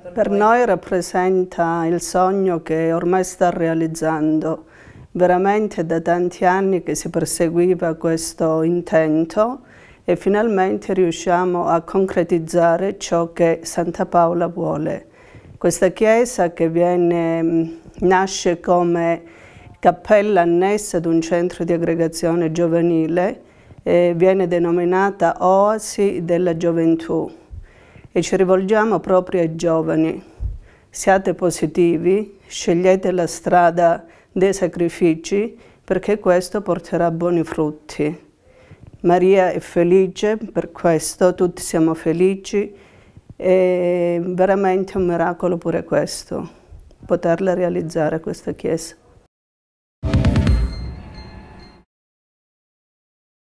per, per noi rappresenta il sogno che ormai sta realizzando. Veramente da tanti anni che si perseguiva questo intento e finalmente riusciamo a concretizzare ciò che Santa Paola vuole. Questa chiesa che viene, nasce come cappella annessa ad un centro di aggregazione giovanile viene denominata Oasi della Gioventù e ci rivolgiamo proprio ai giovani. Siate positivi, scegliete la strada dei sacrifici perché questo porterà buoni frutti. Maria è felice per questo, tutti siamo felici è veramente un miracolo pure questo, poterla realizzare questa chiesa.